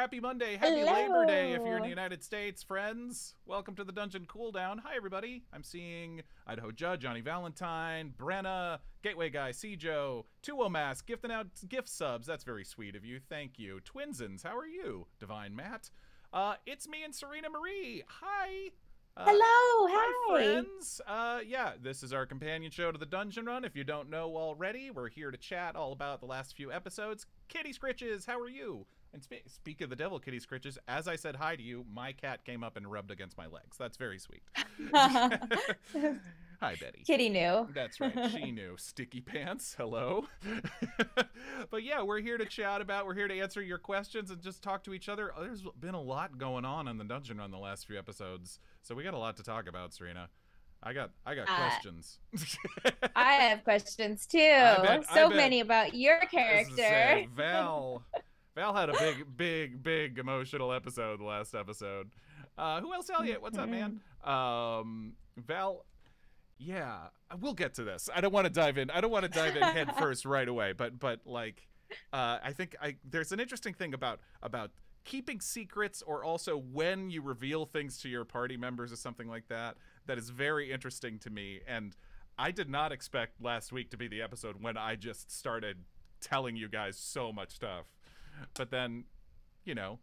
Happy Monday, happy Labor Day if you're in the United States, friends. Welcome to the Dungeon Cooldown. Hi, everybody. I'm seeing Idaho Judge, Johnny Valentine, Brenna, Gateway Guy, Joe, Tuo Mask, gifting out gift subs. That's very sweet of you. Thank you. Twinsons, how are you? Divine Matt. Uh, it's me and Surena Marie. Hi. Uh, Hello, Hi, hi. friends. Uh, yeah, this is our companion show to the Dungeon Run. If you don't know already, we're here to chat all about the last few episodes. Kitty Scritches, how are you? And spe- speak of the devil, Kitty Scritches, as I said hi to you, my cat came up and rubbed against my legs. That's very sweet. hi, Betty. Kitty knew. That's right. She knew. Sticky pants. Hello. but yeah, we're here to chat about. We're here to answer your questions and just talk to each other. There's been a lot going on in the dungeon run the last few episodes, so we got a lot to talk about, Surena. I got I got Uh, questions. I have questions too. bet- so many about your character. say, Val. Val had a big, big, big emotional episode the last episode. Uh, who else? Elliot, what's up, man? Um, Val. Yeah, we'll get to this. I don't want to dive in. I don't want to dive in head first right away. But but like, uh, I think I there's an interesting thing about about keeping secrets or also when you reveal things to your party members or something like that that is very interesting to me and I did not expect last week to be the episode when I just started telling you guys so much stuff. But then, you know,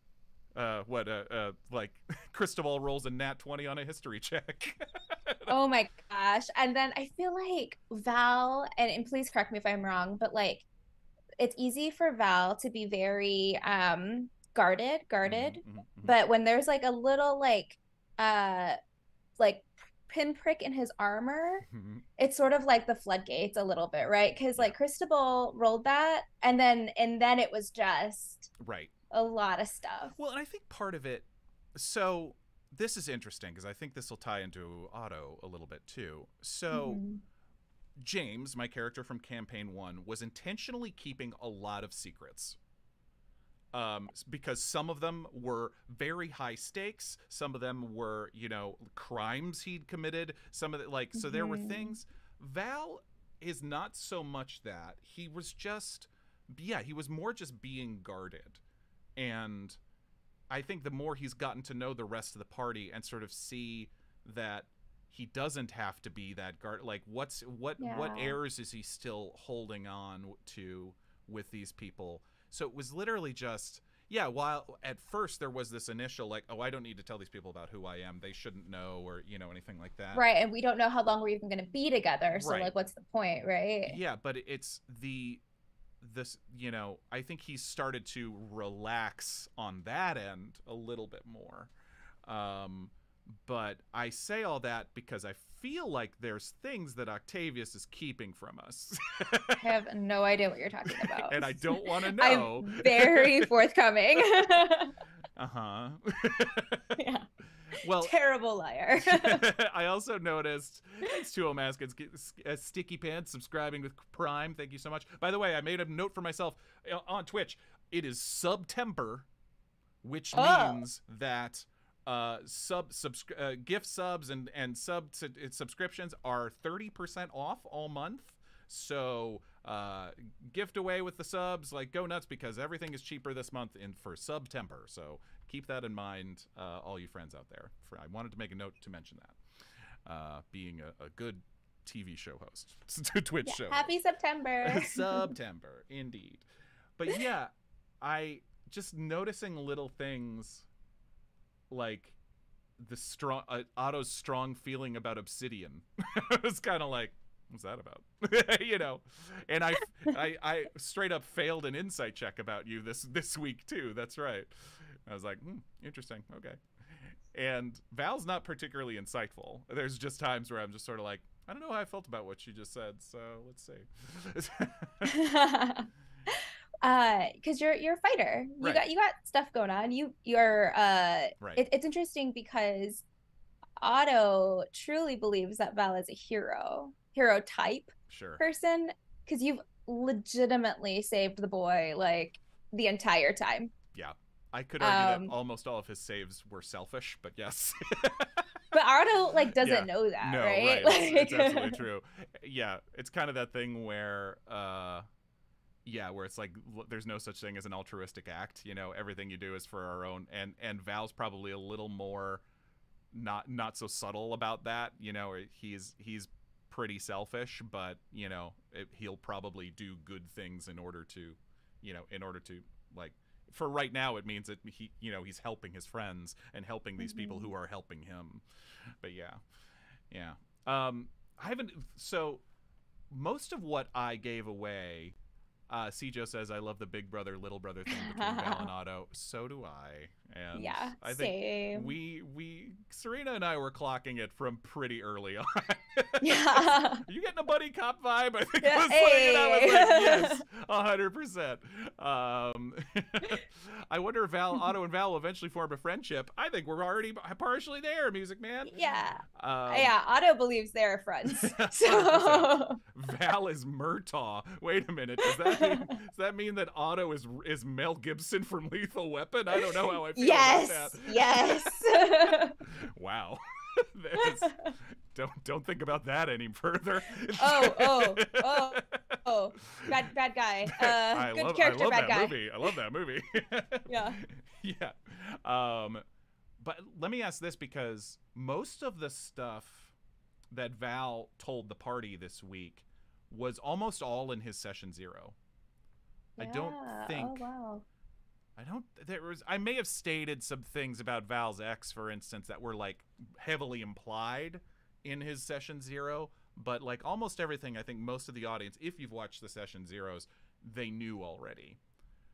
uh, what, uh, uh, like, Cristobal rolls a nat 20 on a history check. oh my gosh. And then I feel like Val, and, and please correct me if I'm wrong, but like it's easy for Val to be very um guarded, guarded. Mhm, mhm, mhm. But when there's like a little like uh like pinprick in his armor, Mhm. it's sort of like the floodgates a little bit, right? Because like Cristobal rolled that and then and then it was just right. a lot of stuff. Well, and I think part of it, so this is interesting because I think this will tie into Otto a little bit too. So. Mhm. James, my character from campaign one, was intentionally keeping a lot of secrets. Um, because some of them were very high stakes, some of them were, you know, crimes he'd committed. Some of the like, so there were Mhm. things. Val is not so much that he was just, yeah, he was more just being guarded, and I think the more he's gotten to know the rest of the party and sort of see that he doesn't have to be that guard like what's what what Yeah. errors is he still holding on to with these people so it was literally just yeah while at first there was this initial like oh i don't need to tell these people about who i am they shouldn't know or you know anything like that Right, and we don't know how long we're even going to be together. So Right. like what's the point, right? yeah but it's the this you know i think he's started to relax on that end a little bit more um but i say all that because i feel like there's things that octavius is keeping from us I have no idea what you're talking about. and i don't want to know I'm very forthcoming. uh-huh yeah. well Terrible liar. I also noticed it's two Mask and uh, Sticky Pants subscribing with Prime. Thank you so much. By the way, I made a note for myself uh, on Twitch. It is September, which Oh. means that uh, sub subscri- uh, gift subs and and sub su- uh, subscriptions are thirty percent off all month. So uh, gift away with the subs, like go nuts because everything is cheaper this month in for September. So keep that in mind, uh, all you friends out there. For I wanted to make a note to mention that. Uh, being a, a good TV show host, Twitch Yeah, show. Happy September. September, indeed. But yeah, I just noticing little things like the strong uh, Otto's strong feeling about Obsidian. it was kind of like, what's that about? you know, and I, I, I straight up failed an insight check about you this this week too. That's right. I was like, hmm, interesting. Okay. And Val's not particularly insightful. There's just times where I'm just sort of like, I don't know how I felt about what she just said. So let's see. uh because you're you're a fighter you Right. got you got stuff going on you you're uh right. it, it's interesting because otto truly believes that val is a hero hero type sure. person because you've legitimately saved the boy like the entire time Yeah. I could argue Um, that almost all of his saves were selfish, but yes. but otto like doesn't Yeah. know that no, right, It's, it's absolutely true. Yeah, it's kind of that thing where, uh, yeah, where it's like there's no such thing as an altruistic act. You know, everything you do is for our own. And and Val's probably a little more not not so subtle about that. You know, eh, he's he's pretty selfish, but you know it, he'll probably do good things in order to, you know, in order to like for right now it means that he you know he's helping his friends and helping these people mm-hmm. who are helping him. But yeah, yeah. Um, I haven't so most of what I gave away uh, Cjo says, "I love the big brother little brother thing between Val and Otto." So do I. And yeah, I think same. we we Surena and I were clocking it from pretty early on. yeah. Are you getting a buddy cop vibe? I think Yeah, it was like, and I was hey. like, yes, hundred percent. Um, I wonder if Val, Otto, and Val will eventually form a friendship. I think we're already partially there, Music Man. yeah. Um, yeah. Otto believes they're friends. 100%. So Val is Murtaugh. Wait a minute. Does that mean does that mean that Otto is is Mel Gibson from Lethal Weapon? I don't know how I feel yes, about that. yes. Yes. Wow. Don't don't think about that any further. Oh, oh, oh, oh, bad, bad guy. Uh, I good love, character, I love bad that guy. movie. I love that movie. Yeah. yeah. Um, but let me ask this because most of the stuff that Val told the party this week was almost all in his session zero. I don't think- Oh wow. I don't. There was. I may have stated some things about Val's ex, for instance, that were like heavily implied in his session zero. But like almost everything, I think most of the audience, if you've watched the session zeros, they knew already.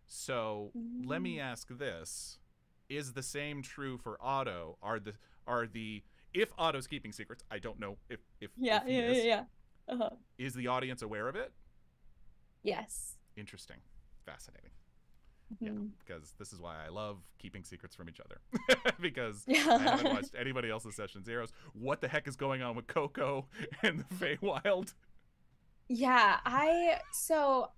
So let me ask this: Is the same true for Otto? Are the are the if Otto's keeping secrets? I don't know if if Yeah, if yeah, is. yeah, yeah. Uh-huh. Is the audience aware of it? Yes. Interesting, fascinating. Yeah, Mhm. because this is why I love keeping secrets from each other. because Yeah. I haven't watched anybody else's session zeros. What the heck is going on with Coco and the Feywild? Yeah, I so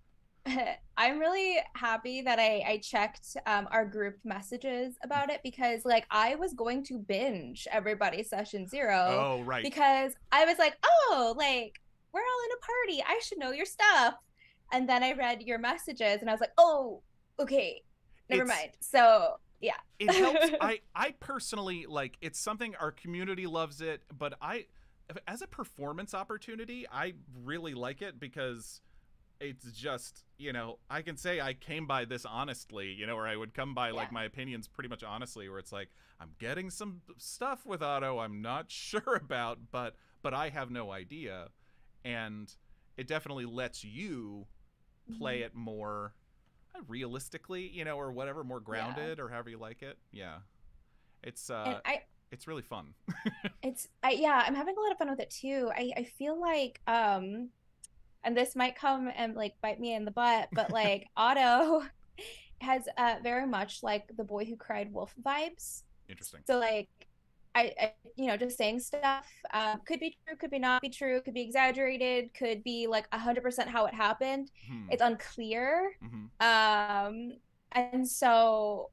I'm really happy that I I checked um our group messages about it because like I was going to binge everybody's session zero Oh, right. because I was like, "Oh, like we're all in a party. I should know your stuff." And then I read your messages and I was like, "Oh, okay. Never It's- mind." So, yeah. it helps. I I personally like it's something our community loves it, but I as a performance opportunity, I really like it because it's just you know I can say I came by this honestly, you know, or I would come by like my opinions pretty much honestly, where it's like I'm getting some stuff with Otto I'm not sure about, but but I have no idea, and it definitely lets you play Mm-hmm. it more uh, realistically, you know, or whatever, more grounded, or however you like it. Yeah, it's uh, I it's really fun. It's I yeah, I'm having a lot of fun with it too. I I feel like um and this might come and like bite me in the butt, but like Otto has uh very much like the boy who cried wolf vibes. Interesting. So like I, I you know just saying stuff um could be true, could be not be true, could be exaggerated, could be like 100% how it happened. Hmm. It's unclear. hmm Um and so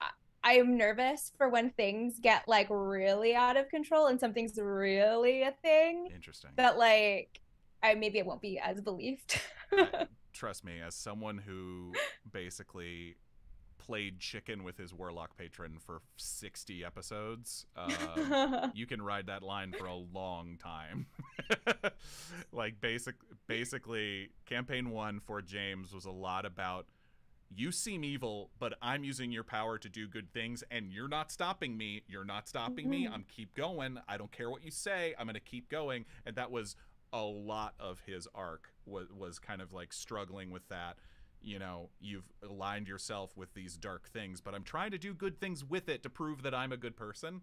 I- I'm nervous for when things get like really out of control and something's really a thing Interesting. that like I maybe it won't be as believed. Trust me, as someone who basically played chicken with his warlock patron for 60 episodes, um, you can ride that line for a long time. like basic basically campaign 1 for James was a lot about you seem evil, but I'm using your power to do good things and you're not stopping me. You're not stopping me. Mhm. I'm keep going. I don't care what you say. I'm going to keep going. And that was a lot of his arc was was kind of like struggling with that. You know, you've aligned yourself with these dark things, but I'm trying to do good things with it to prove that I'm a good person.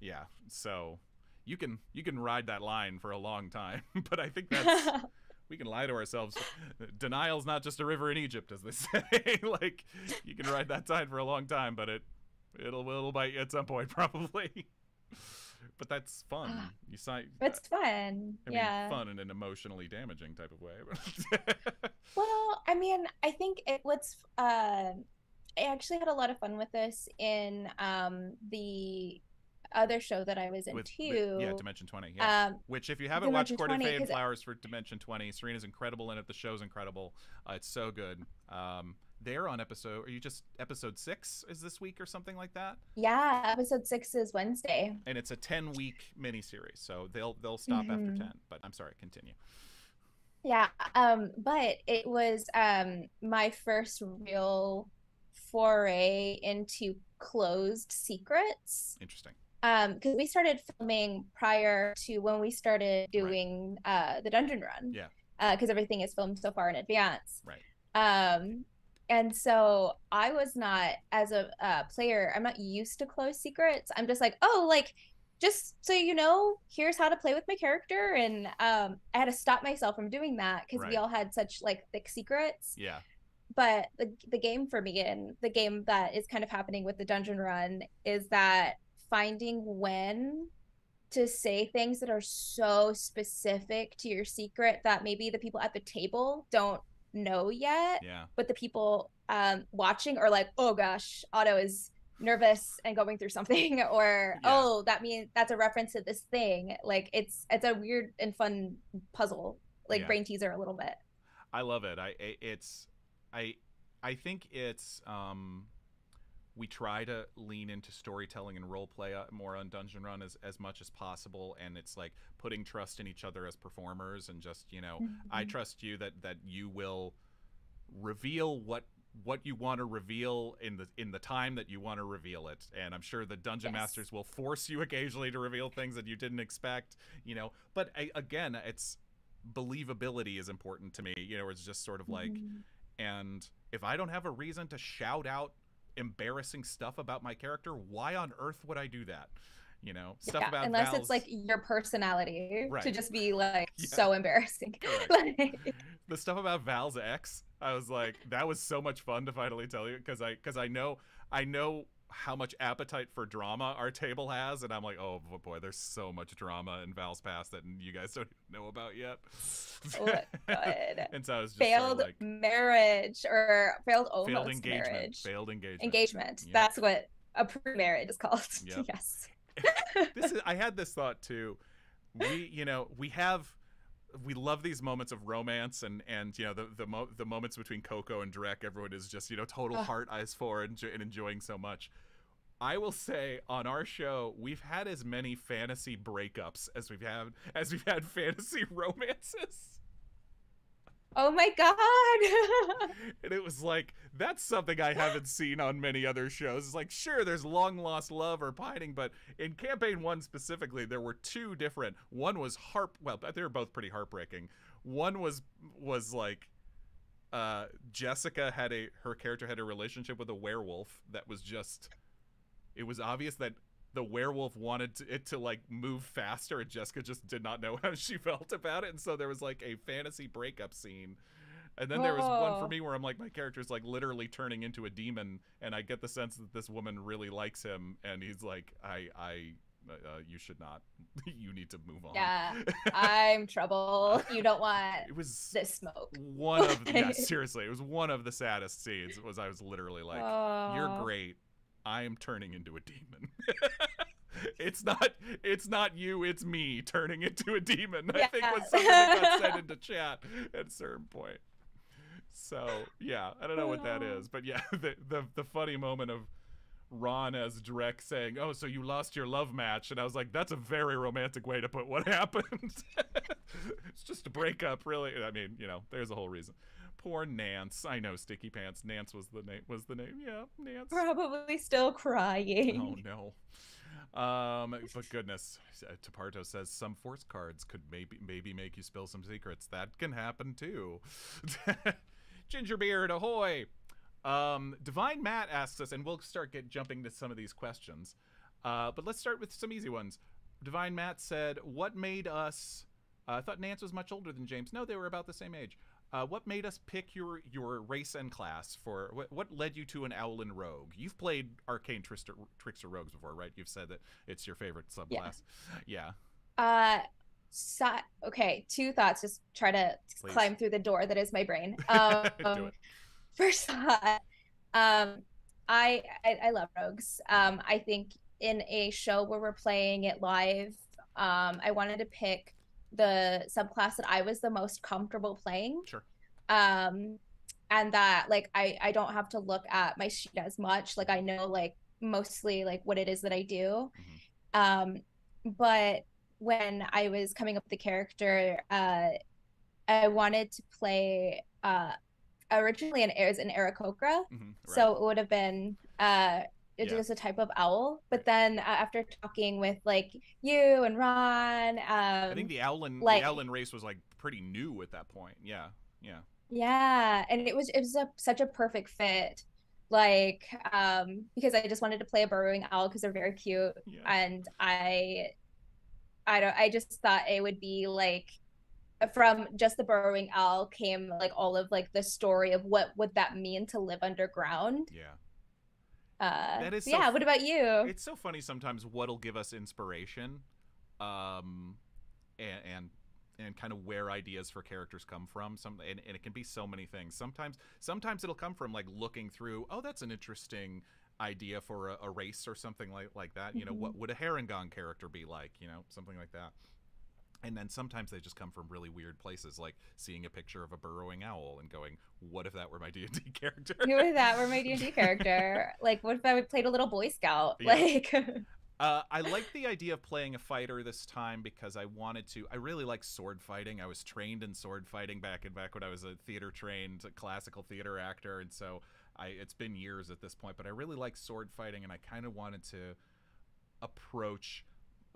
Yeah. So you can you can ride that line for a long time, but I think that's we can lie to ourselves. Denial's not just a river in Egypt, as they say. like you can ride that tide for a long time, but it it'll it'll bite you at some point probably. But that's fun. You sign. it's fun. I mean, yeah. fun in an emotionally damaging type of way. Well, I mean, I think it what's uh I actually had a lot of fun with this in um the other show that I was with, into. with- yeah, Dimension 20. Yeah. um, Which, if you haven't watched Dimension Court 20, of Fey and Flowers for Dimension 20, Surena's incredible in it. The show's incredible. Uh, it's so good. Um, they're on episode. Are you just episode six? Is this week or something like that? yeah, episode six is Wednesday. And it's a 10 week miniseries, so they'll they'll stop after Mhm. 10. But I'm sorry, continue. Yeah, um, but it was um my first real foray into closed secrets. Interesting. Um, because we started filming prior to when we started doing uh the dungeon run. Yeah. Uh, because everything is filmed so far in advance. Right. Um, and so I was not as a uh, player, I'm not used to close secrets. I'm just like, oh, like just so you know, here's how to play with my character. And um, I had to stop myself from doing that because Right. we all had such like thick secrets. Yeah. But the the game for me and the game that is kind of happening with the dungeon run is that finding when to say things that are so specific to your secret that maybe the people at the table don't know yet Yeah. but the people um watching are like oh gosh otto is nervous and going through something or Yeah. oh that means that's a reference to this thing like it's it's a weird and fun puzzle like Yeah. brain teaser a little bit I love it. I I- it's I I think it's um we try to lean into storytelling and role play uh, more on Dungeon Run as as much as possible and it's like putting trust in each other as performers and just, you know, I Mhm. trust you that that you will reveal what what you want to reveal in the in the time that you want to reveal it and i'm sure the dungeon Yes. masters will force you occasionally to reveal things that you didn't expect you know but I, again it's believability is important to me you know it's just sort of like Mhm. and if i don't have a reason to shout out embarrassing stuff about my character why on earth would i do that? You know stuff yeah, about unless Val's- it's like your personality to just be like Yeah. so embarrassing. Like, the stuff about Val's ex, I was like, that was so much fun to finally tell you because I because I know I know how much appetite for drama our table has, and I'm like, oh boy, there's so much drama in Val's past that you guys don't know about yet. Oh, and so I was just failed sort of like marriage or failed almost failed engagement, marriage failed engagement. engagement Yep. that's what a pre-marriage is called Yep. yes this is I had this thought too. We, you know, we have we love these moments of romance and and you know the the, mo- the moments between Coco and Drek. Everyone is just you know total heart eyes for and, and enjoying so much. I will say on our show we've had as many fantasy breakups as we've had as we've had fantasy romances. oh my god and it was like that's something I haven't seen on many other shows. It's like sure, there's long lost love or pining, but in campaign one specifically, there were two different. One was harp Well, they were both pretty heartbreaking. One was was like uh, Jessica had a her character had a relationship with a werewolf that was just. It was obvious that the werewolf wanted to, it to like move faster, and Jessica just did not know how she felt about it, and so there was like a fantasy breakup scene. And then there was one for Oh. me where I'm like, my character's like literally turning into a demon, and I get the sense that this woman really likes him, and he's like, I, I, uh, you should not, you need to move on. Yeah, i'm trouble you don't want it was this smoke one of the, yeah, seriously, it was one of the saddest scenes. Was I was literally like, you're Oh. great. I am turning into a demon. it's not it's not you, it's me turning into a demon. I think was something that got said into chat at a certain point. So yeah, I don't know what that is, but yeah, the the, the funny moment of Ron as Drek saying, "Oh, so you lost your love match," and I was like, "That's a very romantic way to put what happened." it's just a breakup, really. I mean, you know, there's a whole reason. Poor Nance. I know Sticky Pants. Nance was the name. Was the name? Yeah, Nance. probably still crying Oh no. Um, but goodness, uh, Taparto says some force cards could maybe maybe make you spill some secrets. That can happen too. Gingerbeard, ahoy! Um, Divine Matt asks us, and we'll start get jumping to some of these questions. Uh, but let's start with some easy ones. Divine Matt said, "What made us?" Uh, I thought Nance was much older than James. No, they were about the same age. Uh, what made us pick your your race and class for what, what led you to an owl and rogue? You've played arcane trickster, trickster rogues before, right? You've said that it's your favorite subclass. Yeah. Uh, so, okay, two thoughts. Just try to Please. climb through the door that is my brain. Um. First thought, um, I, I I love rogues. Um, I think in a show where we're playing it live, um, I wanted to pick the subclass that I was the most comfortable playing. Sure. Um, and that like I I don't have to look at my sheet as much. Like I know like mostly like what it is that I do. Mhm. Um, but when I was coming up with the character, uh, I wanted to play uh originally an as an Aarakocra. hmm So it would have been uh it Yeah. was a type of owl. But then uh, after talking with like you and Ron, um I think the Owlin like- the Owlin race was like pretty new at that point. Yeah, yeah. yeah, and it was it was a, such a perfect fit. Like um because I just wanted to play a burrowing owl because they're very cute Yeah. and I I don't I just thought it would be like from just the burrowing owl came like all of like the story of what would that mean to live underground. yeah. Uh That is so yeah, f- what about you? It's so funny sometimes what'll give us inspiration, um, and and, and kind of where ideas for characters come from. Some and, and it can be so many things. Sometimes sometimes it'll come from like looking through. Oh, that's an interesting idea for a, a race or something like like that. You know, what would a Harengon character be like? You know, something like that. And then sometimes they just come from really weird places, like seeing a picture of a burrowing owl and going, "What if that were my D and D character?" Who was that were my D&D character? Like what if I played a little boy scout? Yeah. Like Uh, I like the idea of playing a fighter this time because I wanted to. I really like sword fighting. I was trained in sword fighting back and back when I was a theater trained classical theater actor, and so I. It's been years at this point, but I really like sword fighting, and I kind of wanted to approach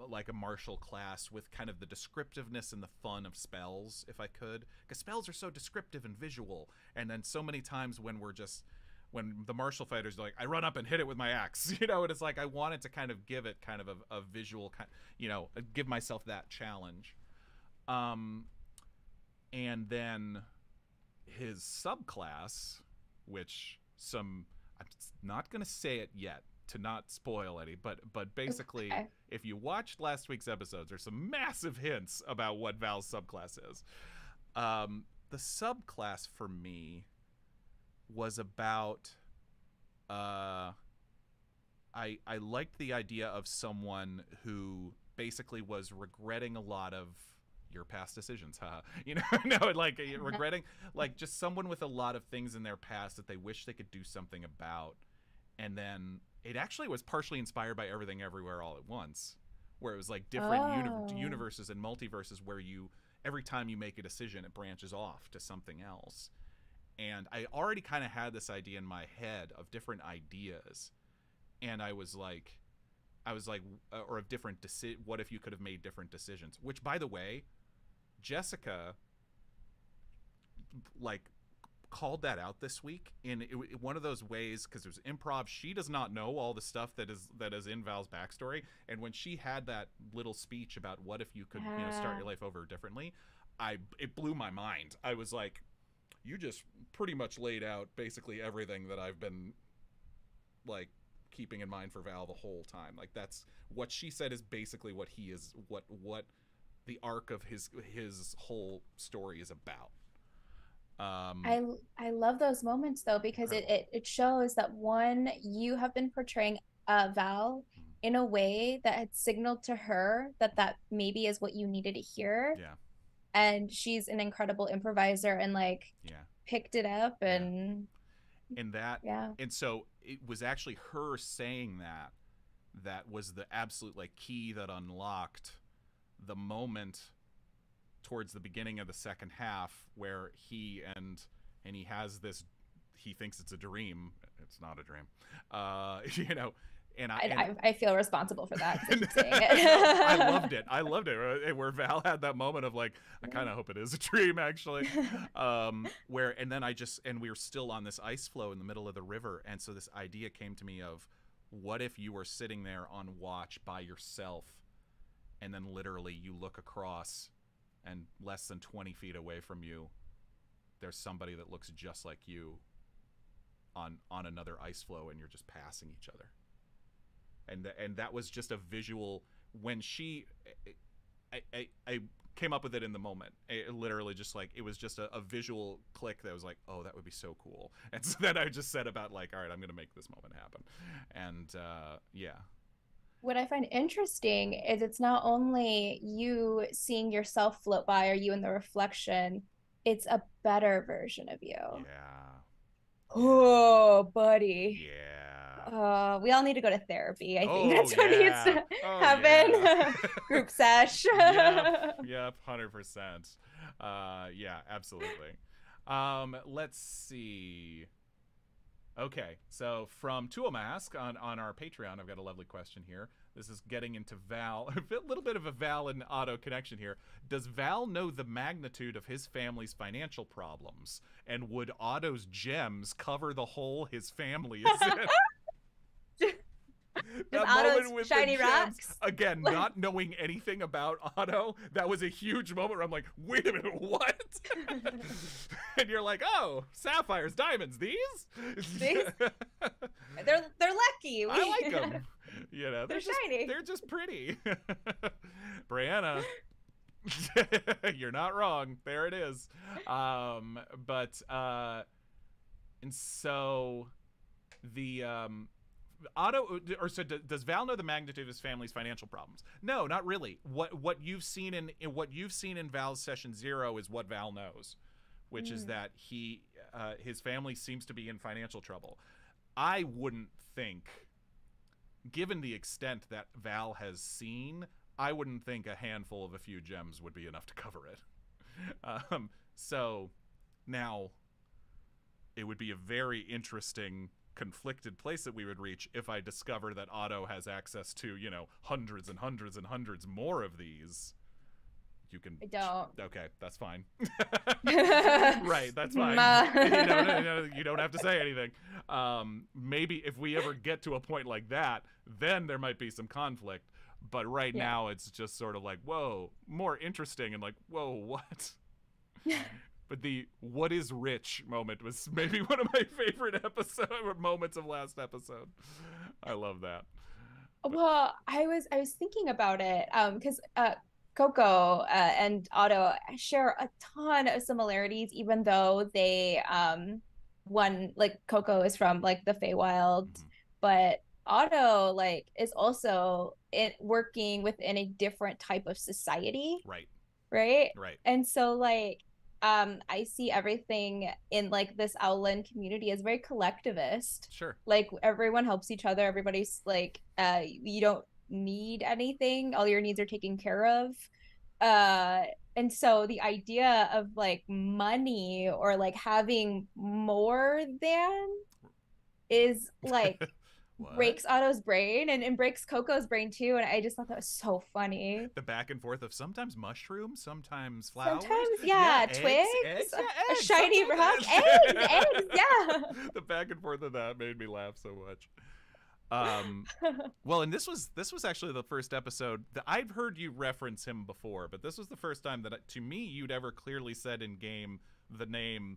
like a martial class with kind of the descriptiveness and the fun of spells if I could. Because spells are so descriptive and visual and then so many times when we're just when the martial fighters are like I run up and hit it with my axe you know and it's like I wanted to kind of give it kind of a, a visual kind you know give myself that challenge. Um and then his subclass which some I'm not going to say it yet to not spoil any but but basically Okay. if you watched last week's episodes there's some massive hints about what Val's subclass is um the subclass for me was about uh I I liked the idea of someone who basically was regretting a lot of your past decisions, huh? You know, no, like uh, regretting like just someone with a lot of things in their past that they wish they could do something about. And then it actually was partially inspired by everything everywhere all at once, where it was like different uni- Oh. universes and multiverses where you every time you make a decision it branches off to something else and I already kind of had this idea in my head of different ideas, and I was like, I was like, uh, or of different deci- What if you could have made different decisions? Which, by the way, Jessica, like, called that out this week in it, it- one of those ways because it was improv. She does not know all the stuff that is that is in Val's backstory, and when she had that little speech about what if you could, you know, start your life over differently, I it blew my mind. I was like you just pretty much laid out basically everything that I've been like keeping in mind for Val the whole time. Like that's what she said is basically what he is what what the arc of his his whole story is about. Um I I love those moments though because it, it it shows that one you have been portraying uh Val Mhm. in a way that had signaled to her that that maybe is what you needed to hear yeah, and she's an incredible improviser and like yeah. picked it up Yeah. and And that yeah and so it was actually her saying that that was the absolute like key that unlocked the moment towards the beginning of the second half where he and and he has this he thinks it's a dream it's not a dream uh you know and i, I, and, I, I feel responsible for that. I loved it. I loved it. Where Val had that moment of like, I kind of hope it is a dream, actually. Um, where and then I just and we were still on this ice floe in the middle of the river, and so this idea came to me of, what if you were sitting there on watch by yourself, and then literally you look across, and less than twenty feet away from you, there's somebody that looks just like you. On on another ice floe, and you're just passing each other. And th- and that was just a visual when she I, I, I came up with it in the moment. It literally just like it was just a, a visual click that was like oh that would be so cool. And so then i just said about like all right i'm gonna make this moment happen. And uh, yeah what I find interesting is it's not only you seeing yourself float by or you in the reflection, it's a better version of you. Yeah. Oh, buddy. Yeah. Uh, we all need to go to therapy. I think Oh, that's what needs to Oh, happen. yeah. Group sesh. yep, yep, hundred percent. Uh, yeah, absolutely. Um, let's see. Okay, so from Tool Mask on on our Patreon, I've got a lovely question here. This is getting into Val, a little bit of a Val and Otto connection here. Does Val know the magnitude of his family's financial problems, and would Otto's gems cover the hole his family is in? That moment with the shiny gems. Again, Like- not knowing anything about Otto, that was a huge moment where I'm like, wait a minute, what? and you're like, oh, sapphires, diamonds, these? These? they're they're lucky. We, I like them. You know, they're, They're just, shiny. They're just pretty. Brianna, you're not wrong. There it is. Um, but uh, and so the um, Otto or so does Val know the magnitude of his family's financial problems? No, not really. What what you've seen in, in what you've seen in Val's session zero is what Val knows, which is Mm. that he uh, his family seems to be in financial trouble. I wouldn't think, given the extent that Val has seen, I wouldn't think a handful of a few gems would be enough to cover it. Um, so now it would be a very interesting conflicted place that we would reach if I discover that Otto has access to, you know, hundreds and hundreds and hundreds more of these. You can I don't. Okay, that's fine. right, that's fine. Ma. you, don't, you don't- you don't have to say anything. Um, maybe if we ever get to a point like that, then there might be some conflict. But right Yeah. now, it's just sort of like, whoa, more interesting, and like, whoa, what? But the "what is rich" moment was maybe one of my favorite episode moments of last episode. I love that. Well, I was I was thinking about it um because uh Coco uh, and Otto share a ton of similarities even though they um one like Coco is from like the Feywild Mhm. but Otto like is also it working within a different type of society Right, right right. and so like um I see everything in like this Outland community as very collectivist. Sure. like everyone helps each other. Everybody's like uh you don't need anything. All your needs are taken care of. Uh and so the idea of like money or like having more than is like What? breaks Otto's brain and, and breaks Coco's brain too and I just thought that was so funny the back and forth of sometimes mushrooms, sometimes flowers. sometimes yeah, eggs, twigs eggs, a- yeah, a shiny sometimes rock eggs eggs yeah the back and forth of that made me laugh so much. Um, well, and this was this was actually the first episode that I've heard you reference him before, but this was the first time that to me you'd ever clearly said in game the name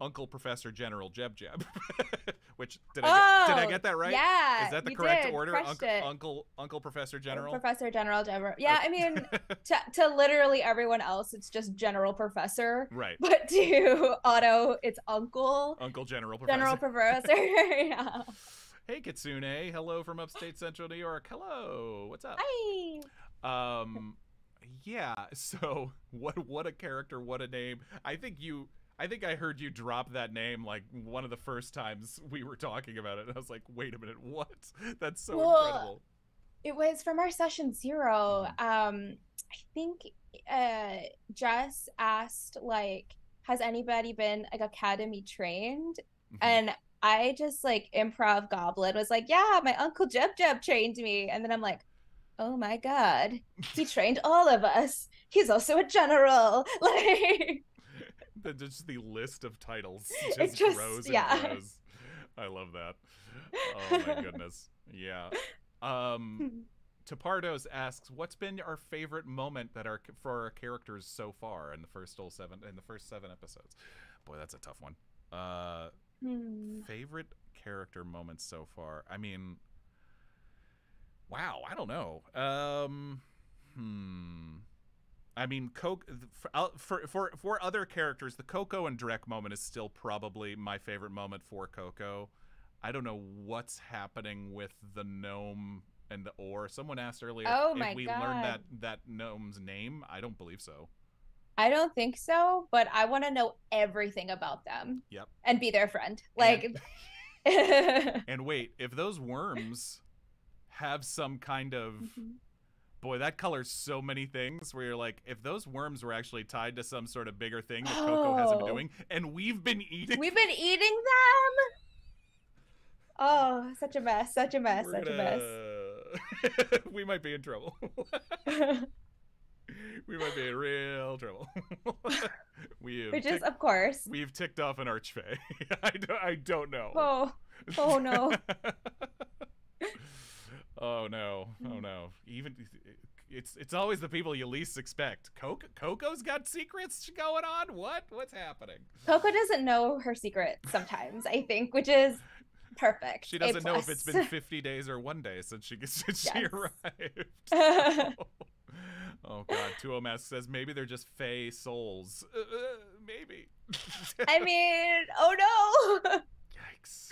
Uncle Professor General Jeb Jeb. Which did I get, did I Oh, get that right? yeah Is that the correct did, order? Uncle. Uncle Uncle Professor General. Professor General Deborah. Yeah, I mean, to, to literally everyone else, it's just General Professor. right. But to Otto, it's Uncle Uncle General Professor. General Professor. yeah. Hey Kitsune, hello from upstate central New York. Hello. What's up? Hi. Um yeah, so what what a character, what a name. I think you I think I heard you drop that name like one of the first times we were talking about it. And I was like, "Wait a minute, what? That's so Well, incredible." It was from our session zero. Um, I think uh, Jess asked like, "Has anybody been like academy trained?" Mhm. And I just like improv goblin was like, "Yeah, my uncle Jeb Jeb trained me," and then I'm like. Oh my god. He trained all of us. He's also a general. Like just the list of titles It just, just- grows and yeah. grows. I love that. Oh my goodness. Yeah. Um Tapardos asks, "What's been our favorite moment that our for our characters so far in the first all seven in the first seven episodes?" Boy, that's a tough one. Uh, Hmm. favorite character moments so far. I mean, wow, I don't know. Um, hmm. I mean, Coke for, for for for other characters, the Coco and Drek moment is still probably my favorite moment for Coco. I don't know what's happening with the gnome And the ore. someone asked earlier Oh if we learned that that gnome's name. I don't believe so. I don't think so, but I want to know everything about them. Yep. And be their friend. Like And wait, if those worms have some kind of Mhm. Boy, that colors so many things. Where you're like, if those worms were actually tied to some sort of bigger thing that Coco hasn't been Oh. doing, and we've been eating, We've been eating them. Oh, such a mess, such a mess, we're such a gonna- we might be in trouble. we might be in real trouble. we have Which is, of course. we've ticked off an archfey. I don't, I don't know. Oh, oh no. Oh no! Oh no! Even it's it's always the people you least expect. Coco Coco's got secrets going on. What? What's happening? Coco doesn't know her secret sometimes, I think, which is perfect. She doesn't know if it's been 50 days or one day since she since she Yes. arrived. oh God! Tuo Mask says maybe they're just fey souls. Uh, uh, maybe. I mean, oh no. Yikes!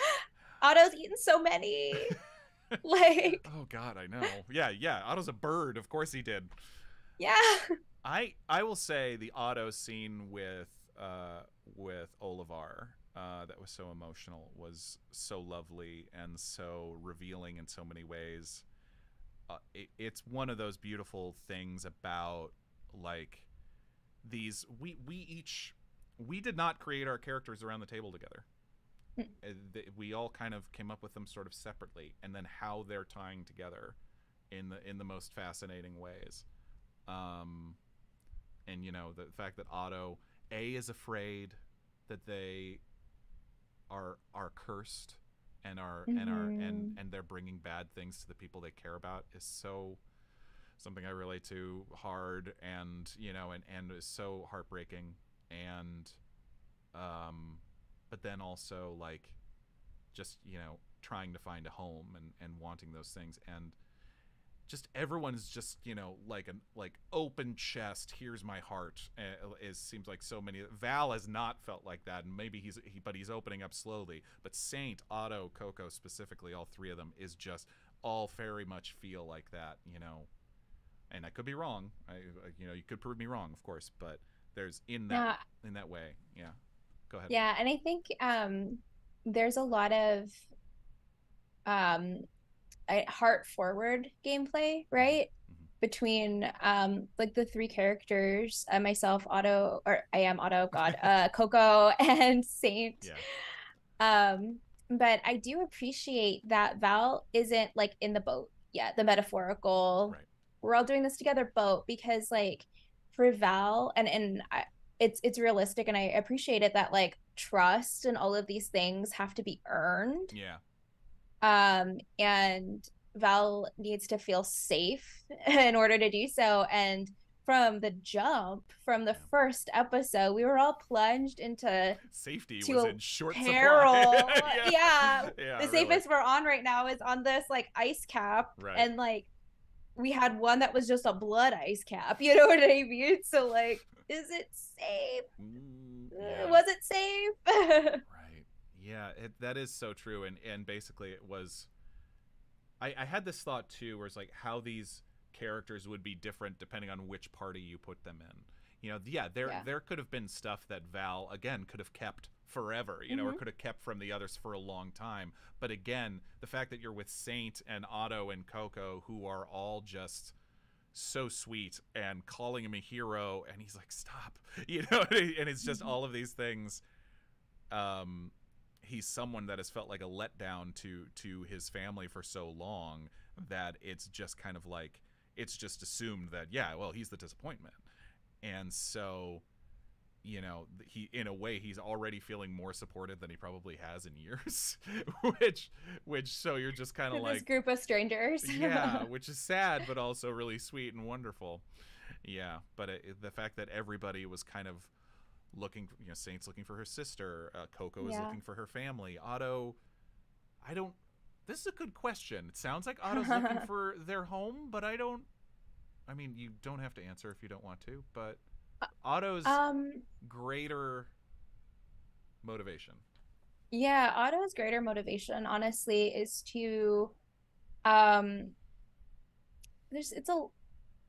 Otto's eaten so many. like, Oh God! I know. Yeah, yeah. Otto's a bird. Of course he did. yeah. I I will say the Otto scene with uh with Olivar uh that was so emotional was so lovely and so revealing in so many ways. Uh, it, it's one of those beautiful things about like these we we each we did not create our characters around the table together. Mm. Uh, we all kind of came up with them sort of separately and then how they're tying together in the in the most fascinating ways. Um and you know the fact that Otto A is afraid that they are are cursed and are and are and Mhm. and they're bringing bad things to the people they care about is so something I relate to hard and you know and and is so heartbreaking and um but then also like just you know trying to find a home and and wanting those things. And just everyone's just you know like an like open chest here's my heart uh, is seems like so many val has not felt like that and maybe he's he, but he's opening up slowly. But saint otto coco specifically all three of them is just all very much feel like that you know. And i could be wrong. I I- you know you could prove me wrong of course but there's in that Yeah. in that way yeah go ahead Yeah, and I think um there's a lot of um heart forward gameplay, right? Mhm. Between um like the three characters, uh, myself, Otto, or I am Otto, God, uh Coco and Saint. yeah Um, but I do appreciate that Val isn't like in the boat yet, the metaphorical right we're all doing this together boat because like for Val and and I, it's it's realistic and I appreciate it that like trust and all of these things have to be earned. Yeah. Um and Val needs to feel safe in order to do so and from the jump from the first episode we were all plunged into safety To was a in short peril. Supply yeah. Yeah the really. safest we're on right now is on this like ice cap Right. and like we had one that was just a blood ice cap you know what i mean? So like is it safe Mm, Uh, yeah. was it safe Right. Yeah, it, that is so true. And and basically, it was. I, I had this thought too, where it's like how these characters would be different depending on which party you put them in. You know, yeah, there Yeah. there could have been stuff that Val again could have kept forever, you know, or Mhm. could have kept from the others for a long time. But again, the fact that you're with Saint and Otto and Coco, who are all just so sweet and calling him a hero, and he's like, "Stop," you know, and it's just all of these things. Um, he's someone that has felt like a letdown to to his family for so long that it's just kind of like it's just assumed that yeah, well, he's the disappointment, and so you know he in a way he's already feeling more supported than he probably has in years which which so you're just kind of this like group of strangers yeah, which is sad, but also really sweet and wonderful. Yeah, but it, it- the fact that everybody was kind of looking, you know, Saint's looking for her sister, uh, Coco is Yeah. looking for her family, Otto. I don't. This is a good question. It sounds like Otto's looking for their home, but I don't. I mean, you don't have to answer if you don't want to, but Otto's um greater motivation. Yeah, Otto's greater motivation, honestly, is to um there's it's a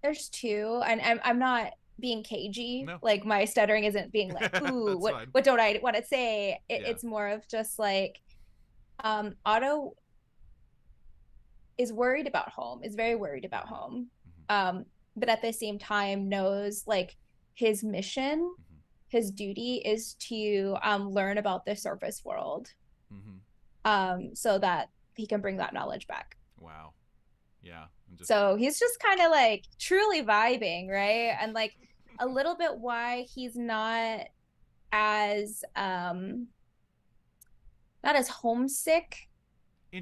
there's two, and I'm I'm not being cagey. No. Like my stuttering isn't being like, ooh, what fine. what don't I want to say? It, Yeah. It's more of just like, um, Otto is worried about home. Is very worried about home. Mhm. Um, but at the same time knows like his mission, Mhm. his duty is to um learn about the surface world, Mhm. um, so that he can bring that knowledge back. Wow. Yeah. just- So he's just kind of like truly vibing, right? And like a little bit why he's not as um not as homesick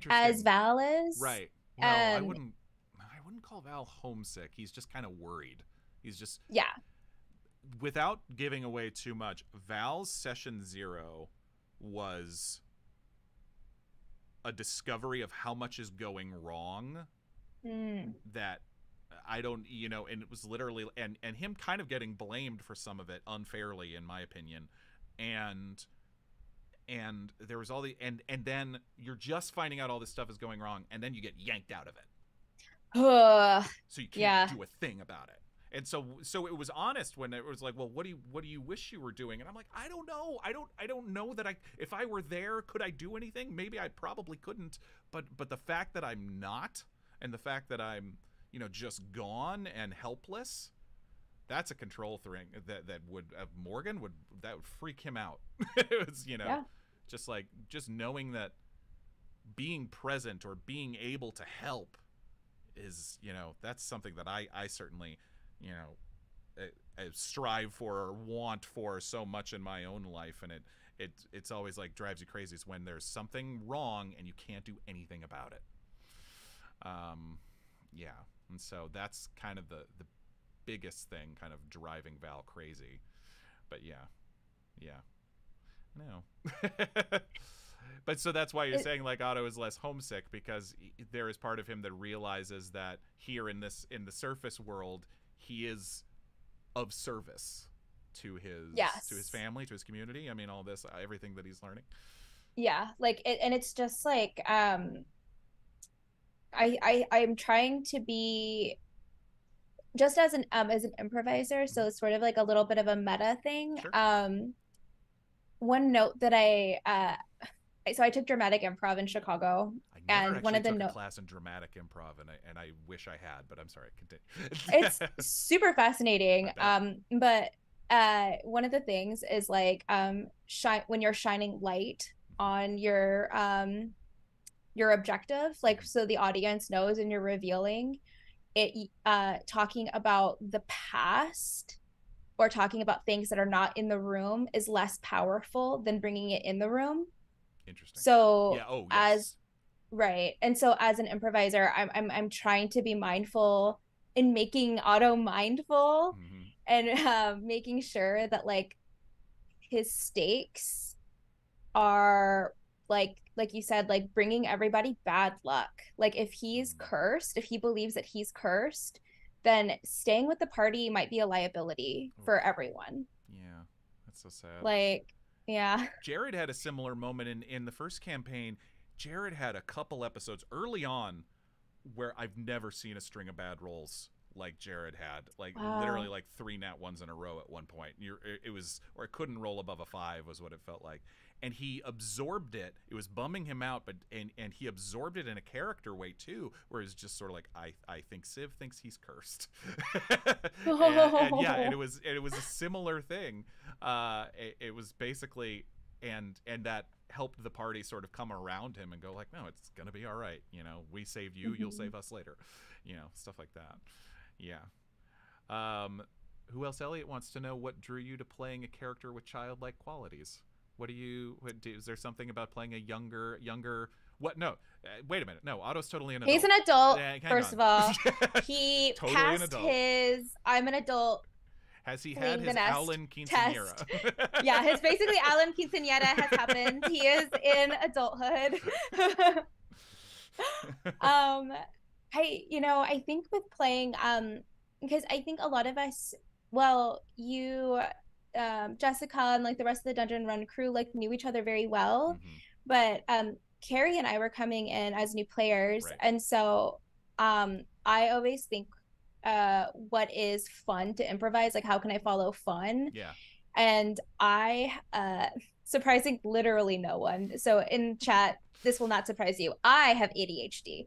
as Val is. Right. No, I wouldn't. I wouldn't call Val homesick. He's just kind of worried. He's just Yeah. Without giving away too much. Val's session zero was a discovery of how much is going wrong Mm. that I don't, you know, and it was literally and and him kind of getting blamed for some of it unfairly, in my opinion, and and there was all the and and then you're just finding out all this stuff is going wrong, and then you get yanked out of it, Ugh. so you can't Yeah. do a thing about it. And so so it was honest when it was like, well, what do you what do you wish you were doing? And I'm like, I don't know. I don't I don't know that I if I were there, could I do anything? Maybe I probably couldn't. But but the fact that I'm not, and the fact that I'm you know just gone and helpless, that's a control thing that that would uh, Morgan would that would freak him out. it was you know Yeah. just like just knowing that being present or being able to help is you know that's something that I I certainly you know uh, strive for or want for so much in my own life and it it it's always like drives you crazy is when there's something wrong and you can't do anything about it. Um yeah and so that's kind of the the biggest thing kind of driving val crazy. But yeah yeah. No but so that's why you're saying like otto is less homesick because there is part of him that realizes that here in this in the surface world he is of service to his Yes. to his family to his community. I mean all this uh, everything that he's learning. Yeah like it, and it's just like um i i i'm trying to be just as an um as an improviser so it's sort of like a little bit of a meta thing. Sure. um one note that i uh so i took dramatic improv in chicago And one of the no- class in dramatic improv and i and i wish i had but i'm sorry continue. It's super fascinating um but uh one of the things is like um shine when you're shining light on your um your objective like so the audience knows and you're revealing it uh talking about the past or talking about things that are not in the room is less powerful than bringing it in the room. Interesting. So yeah oh as yes. Right. And so as an improviser, I'm I'm I'm trying to be mindful in making Otto mindful Mhm. and um, making sure that like his stakes are like like you said like bringing everybody bad luck. Like if he's Mhm. cursed, if he believes that he's cursed, then staying with the party might be a liability for everyone. yeah that's so sad Like yeah. Jarred had a similar moment in in the first campaign. Jarred had a couple episodes early on where I've never seen a string of bad rolls like Jarred had. Like Wow. literally like three nat ones in a row at one point. You're, it, it was or it couldn't roll above a 5 was what it felt like. And he absorbed it. It was bumming him out, but and and he absorbed it in a character way too, where it's just sort of like I I think Siv thinks he's cursed. and, and yeah, and it was and it was a similar thing. Uh, it, it was basically and and that helped the party sort of come around him and go like, no, it's gonna be all right. You know, we saved you, you'll Mhm. save us later. You know, stuff like that. Yeah. Um, who else? Elliot wants to know what drew you to playing a character with childlike qualities. What do you? What do, is there something about playing a younger, younger? What? No. Uh, wait a minute. No, Otto's totally an adult. He's an adult. Hang first on. of all. He Totally passed his I'm an adult Has he had his Alan Quinceanera? yeah, his basically Alan Quinceanera has happened. He is in adulthood. um, I you know I think with playing um because I think a lot of us, well, you, um, Jessica, and like the rest of the Dungeon Run crew like knew each other very well, Mhm. but um, Kari and I were coming in as new players, Right. and so um I always think uh what is fun to improvise like how can i follow fun Yeah. and i uh surprising literally no one so in chat this will not surprise you i have adhd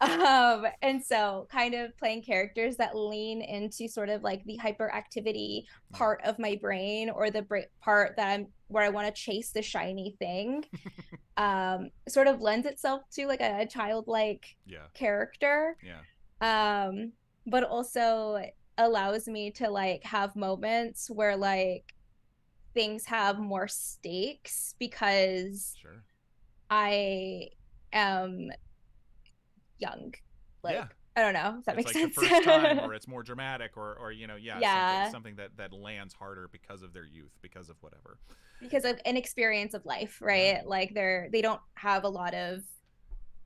um and so kind of playing characters that lean into sort of like the hyperactivity part of my brain or the bra- part that i'm where i want to chase the shiny thing um sort of lends itself to like a childlike Yeah. character Yeah. um but also allows me to like have moments where like things have more stakes because Sure. I am young. Like Yeah. I don't know if that it's makes like sense. the first time, or it's more dramatic, or or you know, yeah, Yeah. something, something that that lands harder because of their youth, because of whatever. because of an experience of life, right? Like they're they don't have a lot of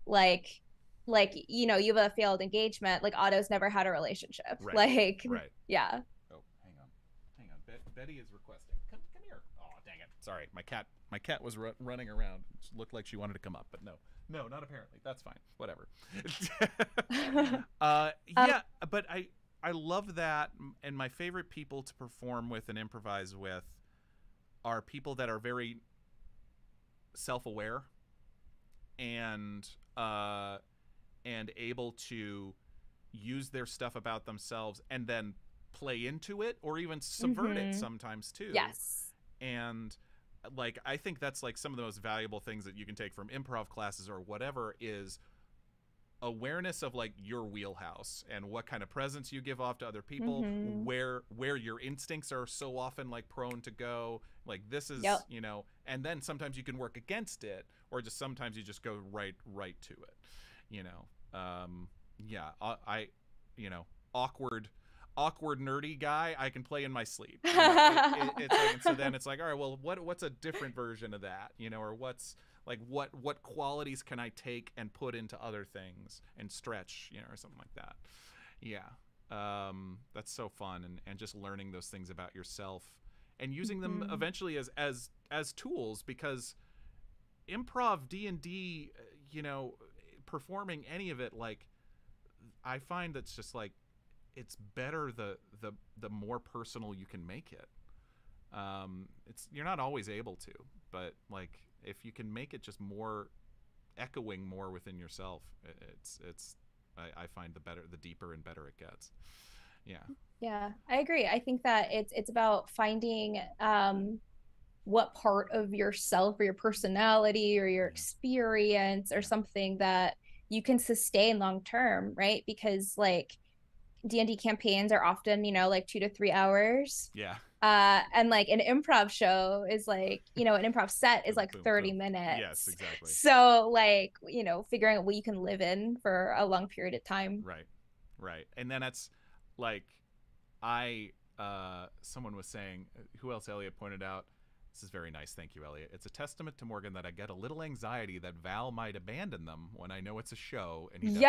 like like you know, you have a failed engagement, like Otto's never had a relationship. Right. Like Right. yeah. Oh, hang on, hang on. Bet- Betty is requesting. Come, come here. Oh, dang it. Sorry, my cat. My cat was ru- running around. It looked like she wanted to come up, but no, no, not apparently. That's fine. Whatever. uh, Um, yeah, but I I love that, and my favorite people to perform with and improvise with are people that are very self-aware and uh and able to use their stuff about themselves and then play into it or even subvert it Mhm. sometimes too Yes. and like i think that's like some of the most valuable things that you can take from improv classes or whatever is awareness of like your wheelhouse and what kind of presence you give off to other people Mhm. where where your instincts are so often like prone to go like this is Yep. you know and then sometimes you can work against it or just sometimes you just go right right to it you know um yeah i, I you know awkward awkward nerdy guy i can play in my sleep you know, it- like, and so then it's like all right well what what's a different version of that you know or what's like what what qualities can i take and put into other things and stretch you know or something like that yeah um that's so fun and and just learning those things about yourself and using them Mhm. eventually as as as tools because improv d&d uh, you know performing any of it like i find that's just like it's better the the the more personal you can make it. Um it's you're not always able to but like if you can make it just more echoing more within yourself it's it's I, I find the better the deeper and better it gets. Yeah. Yeah, I agree. I think that it's it's about finding um what part of yourself or your personality or your experience or something that you can sustain long term, right? Because like D&D campaigns are often, you know, like 2 to 3 hours. yeah Uh and like an improv show is like, you know, an improv set is like boom, 30 boom. minutes. yes exactly So like, you know, figuring out what you can live in for a long period of time. Right. Right. And then that's like I uh someone was saying who else Elliot pointed out this is very nice. Thank you, Elliot. It's a testament to Morgan that I get a little anxiety that Val might abandon them when I know it's a show and he Yo,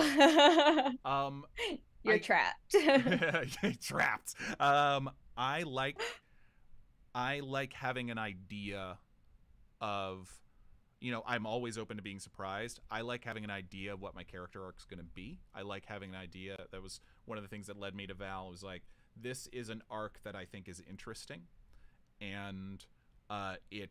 definitely won't do. Um you're I- trapped. trapped. Um I like I like having an idea of you know, I'm always open to being surprised. I like having an idea of what my character arc's going to be. I like having an idea. That was one of the things that led me to Val. Was like, this is an arc that I think is interesting, and uh, it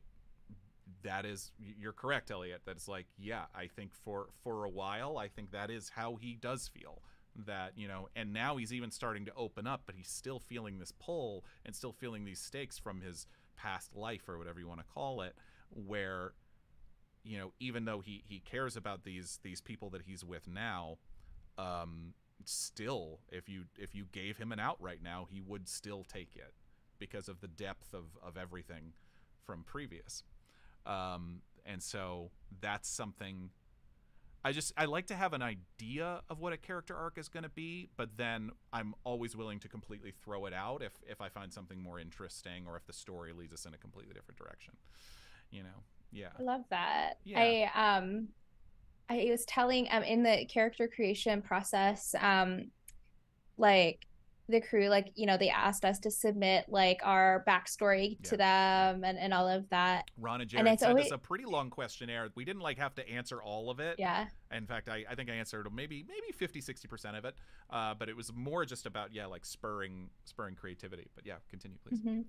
that is you're correct, Elliot. That's like, yeah, I think for for a while, I think that is how he does feel. That you know, and now he's even starting to open up, but he's still feeling this pull and still feeling these stakes from his past life or whatever you want to call it, where you know even though he he cares about these these people that he's with now um still if you if you gave him an out right now he would still take it because of the depth of of everything from previous um and so that's something I just I like to have an idea of what a character arc is going to be, but then I'm always willing to completely throw it out if if I find something more interesting or if the story leads us in a completely different direction. You know. Yeah. I love that. Yeah. I um I was telling um in the character creation process, um like the crew like you know they asked us to submit like our backstory to them and, and all of that. Ron and jarred and sent always... us a pretty long questionnaire. We didn't like have to answer all of it. Yeah. In fact i, I think i answered maybe maybe 50 60% of it uh, but it was more just about yeah like spurring spurring creativity. But yeah continue please. Mm-hmm.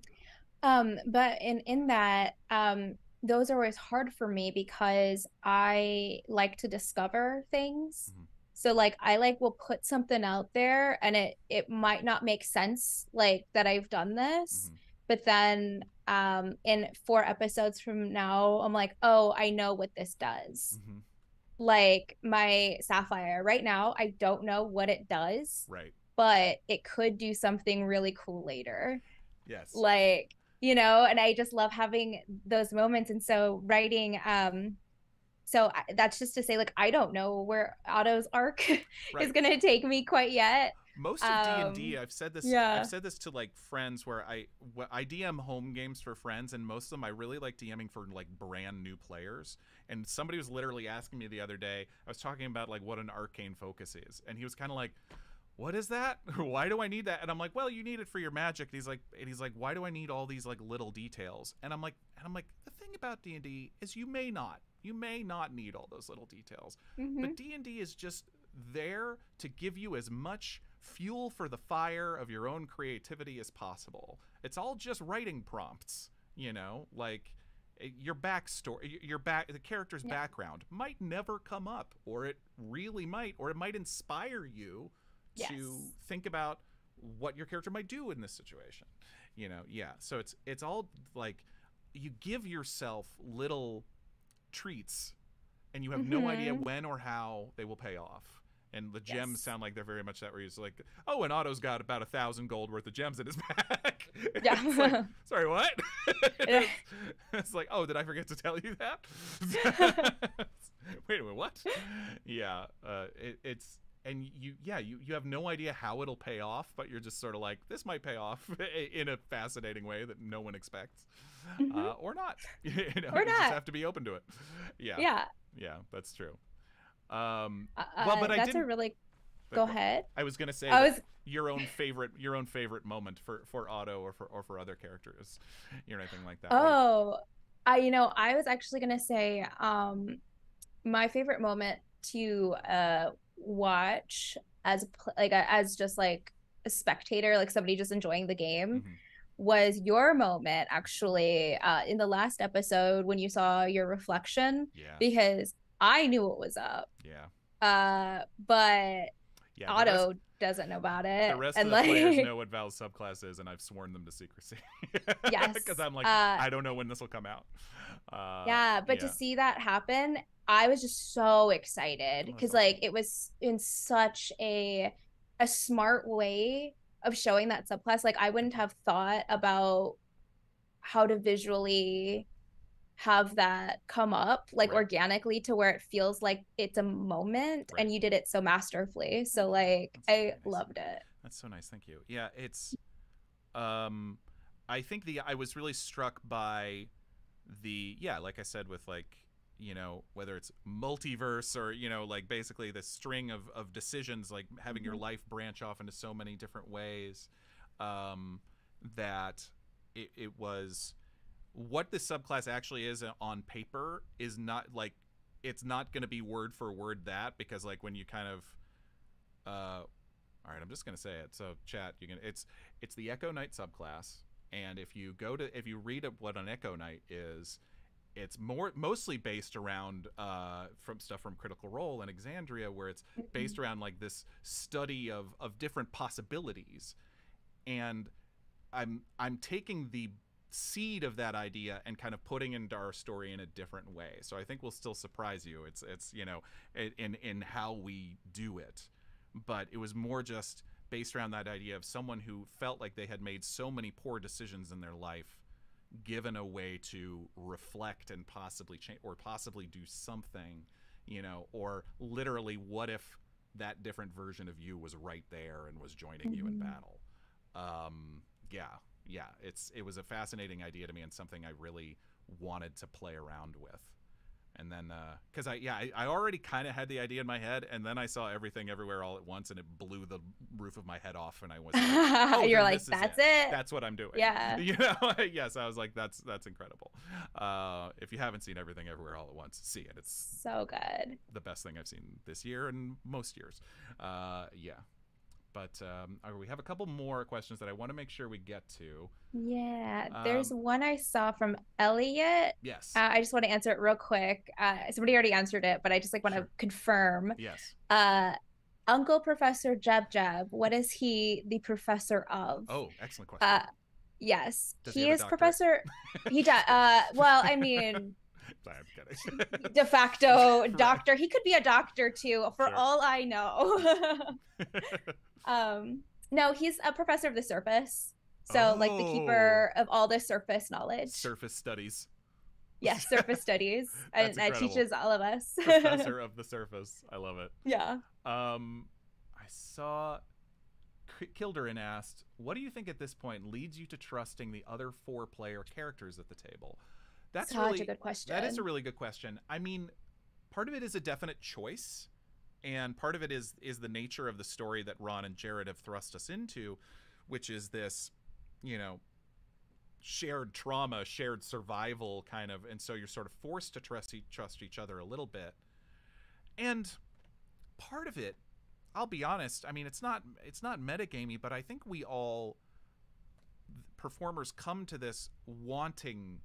um but in in that um those are always hard for me because i like to discover things. Mm-hmm so like I like will put something out there and it it might not make sense like that I've done this. Mm-hmm. But then um in four episodes from now I'm like, "Oh, I know what this does." Mm-hmm. Like my sapphire right now, I don't know what it does. Right. But it could do something really cool later. Yes. Like, you know, and I just love having those moments and so writing um so that's just to say like i don't know where otto's arc right. is going to take me quite yet most of d&d um, i've said this yeah. i've said this to like friends where i i dm home games for friends and most of them i really like dming for like brand new players and somebody was literally asking me the other day i was talking about like what an arcane focus is and he was kind of like what is that? why do I need that? And I'm like, well, you need it for your magic. And he's like, and he's like, why do I need all these like little details? And I'm like, and I'm like, the thing about D and D is you may not, you may not need all those little details, mm-hmm. but D and D is just there to give you as much fuel for the fire of your own creativity as possible. It's all just writing prompts, you know, like eh, your backstory, your back, the character's yeah. background might never come up, or it really might, or it might inspire you yes. to think about what your character might do in this situation. You know, yeah. So it's it's all like you give yourself little treats and you have mm-hmm. no idea when or how they will pay off. And the gems yes. sound like they're very much that where he's like, oh, and Otto's got about a thousand gold worth of gems in his bag. Yeah. like, Sorry, what? it's, it's like, oh, did I forget to tell you that? Wait a minute, what? Yeah, uh, it, it's and you yeah you, you have no idea how it'll pay off but you're just sort of like this might pay off in a fascinating way that no one expects mm-hmm. uh, or not you know or you not. just have to be open to it yeah yeah yeah that's true um uh, well but that's I a really go ahead i was gonna say I was... your own favorite your own favorite moment for for otto or for or for other characters or anything like that oh i you know i was actually gonna say um my favorite moment to uh watch as like as just like a spectator, like somebody just enjoying the game. Mm-hmm. Was your moment actually uh, in the last episode when you saw your reflection? Yeah. Because I knew what was up. Yeah. Uh, but yeah, Otto rest, doesn't know about it. The rest and of the like, players know what Val's subclass is, and I've sworn them to secrecy. yes. Because I'm like, uh, I don't know when this will come out. Uh, yeah, but yeah. to see that happen I was just so excited because oh, like it was in such a a smart way of showing that subclass. Like I wouldn't have thought about how to visually have that come up like right. organically to where it feels like it's a moment right. and you did it so masterfully. So like so I nice. loved it. That's so nice. Thank you. Yeah, it's um I think the I was really struck by the yeah, like I said with like you know whether it's multiverse or you know like basically the string of, of decisions like having mm-hmm. your life branch off into so many different ways um, that it, it was what the subclass actually is on paper is not like it's not going to be word for word that because like when you kind of uh all right i'm just going to say it so chat you can it's it's the echo knight subclass and if you go to if you read up what an echo knight is it's more mostly based around uh, from stuff from Critical Role and Exandria, where it's mm-hmm. based around like this study of of different possibilities, and I'm I'm taking the seed of that idea and kind of putting into our story in a different way. So I think we'll still surprise you. It's it's you know in in how we do it, but it was more just based around that idea of someone who felt like they had made so many poor decisions in their life given a way to reflect and possibly change or possibly do something, you know, or literally what if that different version of you was right there and was joining mm-hmm. you in mm-hmm. battle. Um, yeah, yeah, it's it was a fascinating idea to me and something I really wanted to play around with. And then because I yeah I, I already kind of had the idea in my head, and then I saw everything everywhere all at once, and it blew the roof of my head off, and I was like, oh, You're like, that's it. it. That's what I'm doing. Yeah. You know, yes, I was like, that's that's incredible. Uh, if you haven't seen everything everywhere all at once, see it. It's so good. the best thing I've seen this year and most years. Uh, yeah. But um, right, we have a couple more questions that I want to make sure we get to. Yeah, there's Um, one I saw from Elliot. Yes. Uh, I just want to answer it real quick. Uh, somebody already answered it, but I just like want to confirm. yes. Uh, Uncle Professor Jeb Jeb, what is he the professor of? Oh, excellent question. Uh, yes, Does he he is professor. He does. Uh, well, I mean, I'm kidding. de facto doctor. He could be a doctor too, for Sure. all I know. um, no, he's a professor of the surface. So, like the Oh. keeper of all the surface knowledge. Surface studies. Yes, surface studies, and that teaches all of us. Professor of the surface. I love it. yeah. Um, I saw Kilderin asked, "What do you think at this point leads you to trusting the other four player characters at the table?" That's Such really a good question. that is a really good question. I mean, part of it is a definite choice, and part of it is is the nature of the story that Ron and Jarred have thrust us into, which is this, you know, shared trauma, shared survival kind of, and so you're sort of forced to trust each, trust each other a little bit. And part of it, I'll be honest, I mean it's not it's not metagamey, but I think we all performers come to this wanting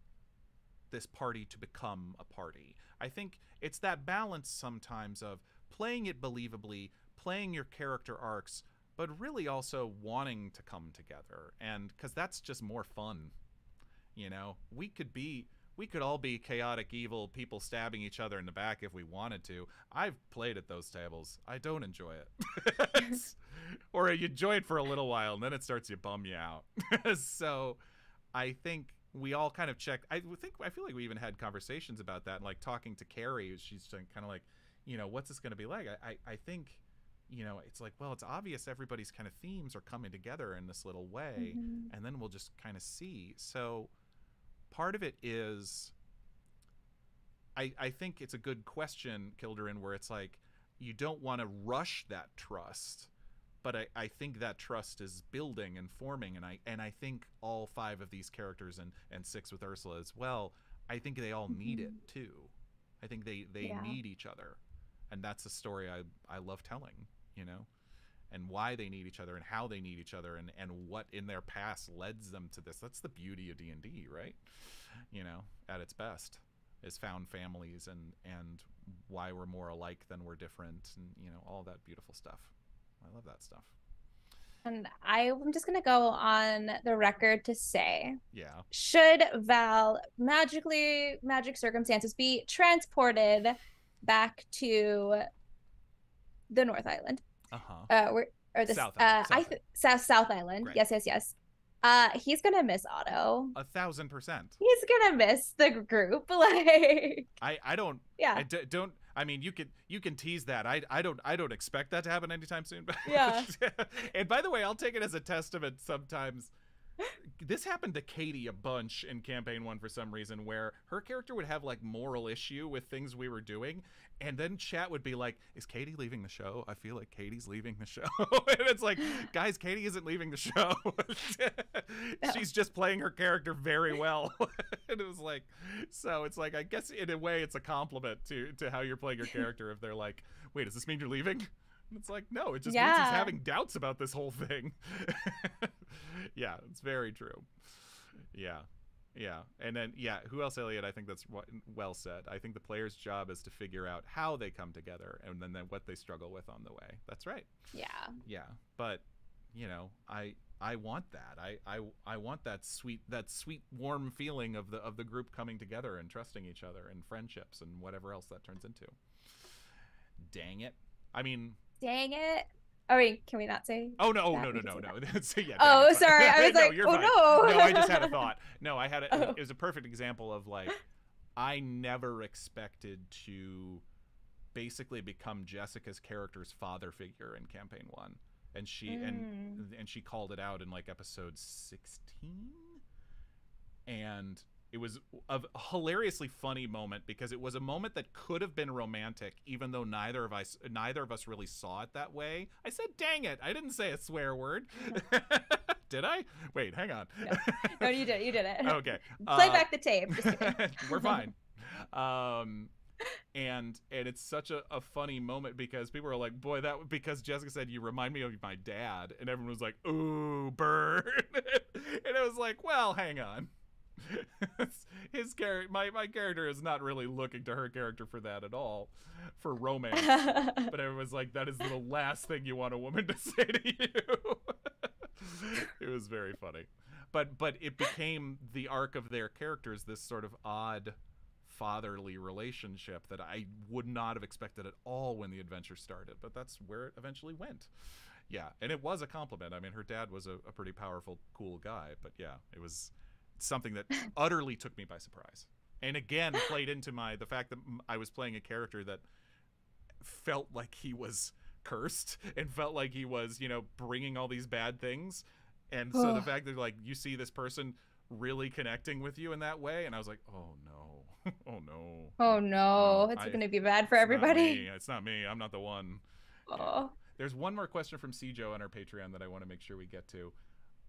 this party to become a party. I think it's that balance sometimes of playing it believably, playing your character arcs, but really also wanting to come together. And cuz that's just more fun. You know, we could be we could all be chaotic evil people stabbing each other in the back if we wanted to. I've played at those tables. I don't enjoy it. Or you enjoy it for a little while and then it starts to bum you out. so I think we all kind of checked. I think I feel like we even had conversations about that, and like talking to Kari. She's kind of like, you know, what's this going to be like? I, I I think, you know, it's like, well, it's obvious everybody's kind of themes are coming together in this little way, Mhm. and then we'll just kind of see. So part of it is I I think it's a good question, Kilderin, where it's like you don't want to rush that trust. But I, I think that trust is building and forming and I and I think all five of these characters and, and six with Ursula as well, I think they all need it mm-hmm. too. I think they, they Yeah. need each other. And that's a story I, I love telling, you know? And why they need each other and how they need each other and, and what in their past leads them to this. That's the beauty of D and D, right? You know, at its best is found families and and why we're more alike than we're different and you know all that beautiful stuff i love that stuff And I'm just gonna go on the record to say, yeah should Val magically, magic circumstances, be transported back to the North Island, uh-huh uh, or the South uh, South I th- South South Island. Right. Yes, yes, yes. Uh, he's gonna miss Otto. a thousand percent He's gonna miss the group. Like, i i don't yeah, I d- don't i mean you can you can tease that i i don't i don't expect that to happen anytime soon but Yeah. and by the way i'll take it as a testament sometimes this happened to Katie a bunch in campaign one for some reason where her character would have like moral issue with things we were doing and then chat would be like is Katie leaving the show? I feel like Katie's leaving the show. And it's like guys Katie isn't leaving the show. She's just playing her character very well. And it was like so it's like I guess in a way it's a compliment to to how you're playing your character if they're like wait does this mean you're leaving it's like no it just means he's having doubts about this whole thing. Yeah it's very true. Yeah yeah. And then yeah who else elliot? I think that's well said. I think the player's job is to figure out how they come together and then, then what they struggle with on the way. That's right. Yeah, yeah but you know i i want that. I, I i want that sweet that sweet warm feeling of the of the group coming together and trusting each other and friendships and whatever else that turns into. Dang it. I mean Dang it. Oh wait, can we not say? oh no oh, that? no no no no That's- yeah, Oh, sorry. I was No, like, oh fine. no. no, I just had a thought. No, I had a, Oh. it was a perfect example of like I never expected to basically become Jessica's character's father figure in campaign 1. And she Mm. and and she called it out in like episode 16 and it was a hilariously funny moment because it was a moment that could have been romantic, even though neither of us neither of us really saw it that way. I said, "Dang it! I didn't say a swear word." did I? Wait, hang on. No, no you did. You did it. okay. Play uh, back the tape. We're fine. Um, and and it's such a, a funny moment because people are like, boy, that because Jessica said you remind me of my dad, and everyone was like, ooh, burn, and it was like, well, hang on. His character, my, my character is not really looking to her character for that at all, for romance. but everyone's like, that is the last thing you want a woman to say to you. it was very funny, but but it became the arc of their characters. This sort of odd fatherly relationship that I would not have expected at all when the adventure started, but that's where it eventually went. Yeah, and it was a compliment. I mean, her dad was a, a pretty powerful, cool guy, but yeah, it was something that utterly took me by surprise. And again, played into my the fact that I was playing a character that felt like he was cursed and felt like he was, you know, bringing all these bad things. And so the fact that like you see this person really connecting with you in that way, and I was like, oh no oh no. Oh no, it's going to be bad for everybody. Not it's not me. I'm not the one. Oh. There's one more question from Cjo on our Patreon that I want to make sure we get to.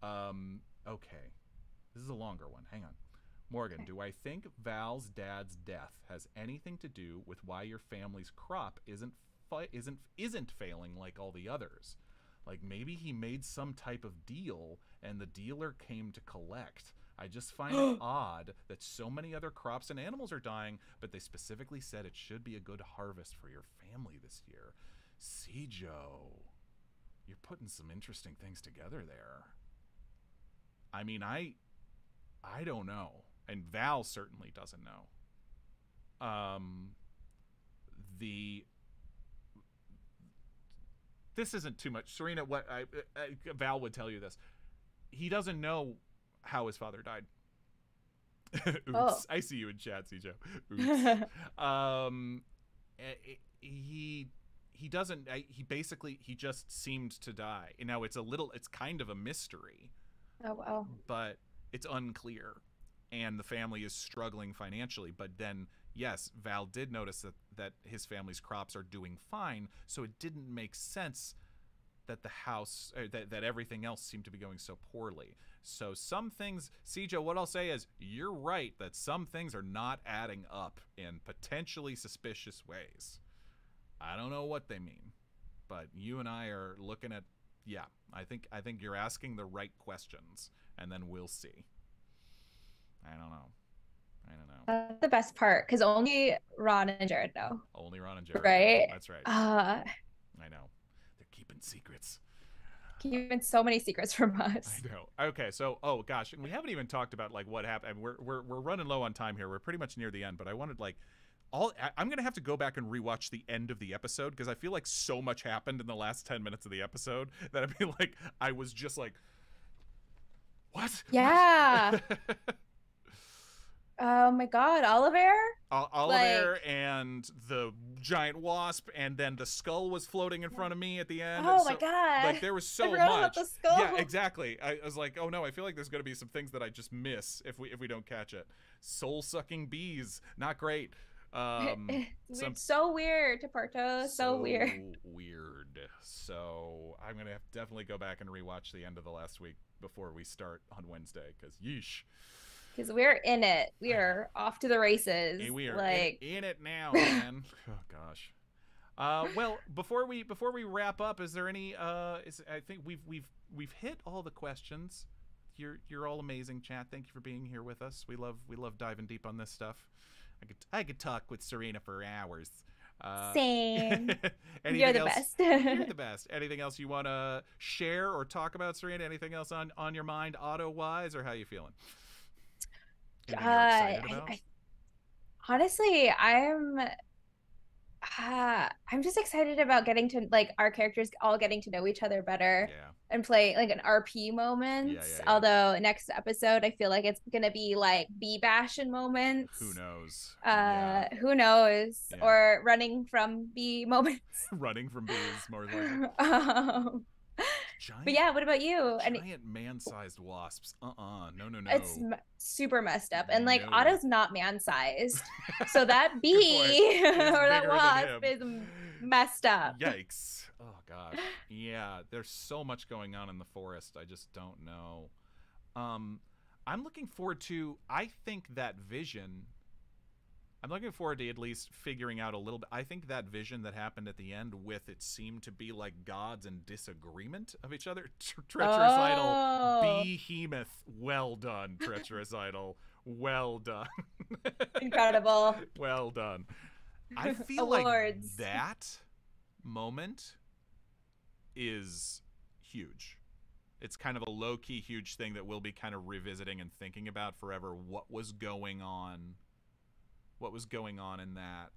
Um, okay. This is a longer one. Hang on. Morgan, do I think Val's dad's death has anything to do with why your family's crop isn't fi- isn't isn't failing like all the others? Like maybe he made some type of deal and the dealer came to collect I just find it odd that so many other crops and animals are dying, but they specifically said it should be a good harvest for your family this year. Cjo, you're putting some interesting things together there. I mean, I I don't know. And Val certainly doesn't know. Um the this isn't too much. Surena, what I, I, Val would tell you this. He doesn't know how his father died. Oops. Oh. I see you in chat, Cjo. Oops. um, he he doesn't. I, He basically he just seemed to die. You know, it's a little. It's kind of a mystery. Oh wow. But it's unclear, and the family is struggling financially. But then, yes, Val did notice that that his family's crops are doing fine, so it didn't make sense that the house uh, that, that everything else seemed to be going so poorly so some things, Cjo, what I'll say is you're right that some things are not adding up in potentially suspicious ways. I don't know what they mean, but you and I are looking at yeah, I think I think you're asking the right questions and then we'll see. I don't know. I don't know. That's the best part because only Ron and Jarred know. Only Ron and Jarred. Right. That's right. Uh, I know. They're keeping secrets keeping so many secrets from us. I know. Okay, so oh gosh, and we haven't even talked about like what happened. We're we're we're running low on time here. We're pretty much near the end, but I wanted like all I'm gonna have to go back and rewatch the end of the episode because I feel like so much happened in the last ten minutes of the episode that I feel like I was just like, what? Yeah. Oh my god, Oliver? O- Oliver like... and the giant wasp, and then the skull was floating in front of me at the end. Oh so, my god! Like there was so much. Yeah, exactly. I, I was like, oh no, I feel like there's gonna be some things that I just miss if we if we don't catch it. Soul sucking bees, not great. Um, some, so weird, Parto. So, so weird. Weird. So I'm gonna have to definitely go back and rewatch the end of the last week before we start on Wednesday, because yeesh because we're in it. We are off to the races. Hey, we are like in, in it now, man. oh gosh. Uh, well, before we before we wrap up, is there any? Uh, is I think we've we've we've hit all the questions. You're you're all amazing, chat. Thank you for being here with us. We love we love diving deep on this stuff. I could I could talk with Surena for hours. Uh, Same. you're the else? best. you're the best. Anything else you want to share or talk about, Surena? Anything else on on your mind, Otto wise, or how you feeling? Uh, I, I, honestly, I'm uh, I'm just excited about getting to like our characters all getting to know each other better yeah. and play like an RP moment. Yeah, yeah, Although next episode, I feel like it's gonna be like bee bashing moments. Who knows? Uh, who knows? Or running from bee moments. running from bees, more likely. um, Giant, but yeah, what about you? And giant man-sized wasps. Uh-uh. No, no, no. it's m- super messed up. And like No. Otto's not man-sized, so that bee or that wasp is messed up. Yikes. Oh gosh. Yeah, there's so much going on in the forest. I just don't know. Um I'm looking forward to I think that vision I'm looking forward to at least figuring out a little bit. I think that vision that happened at the end with it seemed to be like gods in disagreement of each other. Tre- treacherous idol, Oh, behemoth. Well done, treacherous idol. Well done. incredible. well done. I feel like that moment is huge. It's kind of a low key huge thing that we'll be kind of revisiting and thinking about forever. What was going on? What was going on in that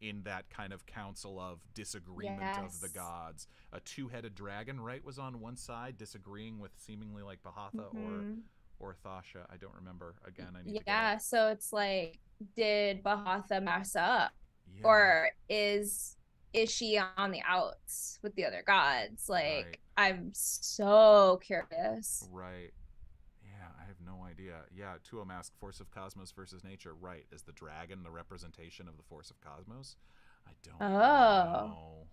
in that kind of council of disagreement of the gods? A two-headed dragon, right, was on one side disagreeing with seemingly like Bahatha Mhm. or or Thasha. I don't remember. Again, I need to Yeah, so it's like, did Bahatha mess up? it. Or is is she on the outs with the other gods? Like, Right. I'm so curious. Right. Yeah, I have no idea. Yeah, Tuo Mask, Force of Cosmos versus Nature. Right. Is the dragon the representation of the Force of Cosmos? I don't Oh.